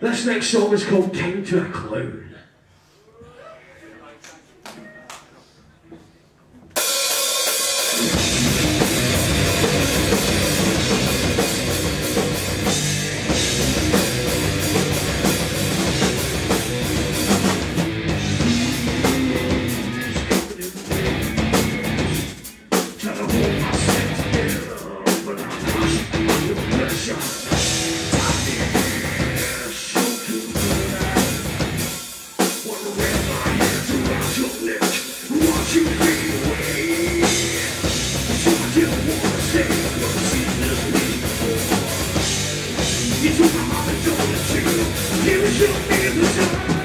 This next song is called Time to a Clown. you feel the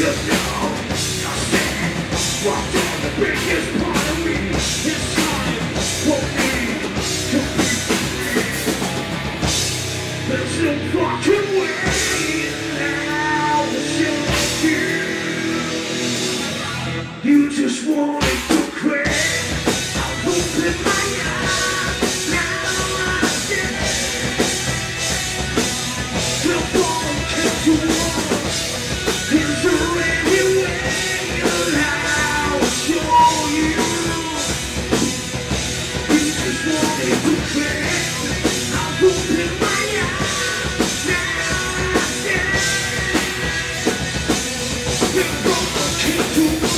know I the biggest part of me time be There's no fucking way you You just want it Keep to